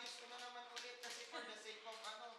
ayos ko na naman ulit kasi for the sake of ano,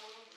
করুন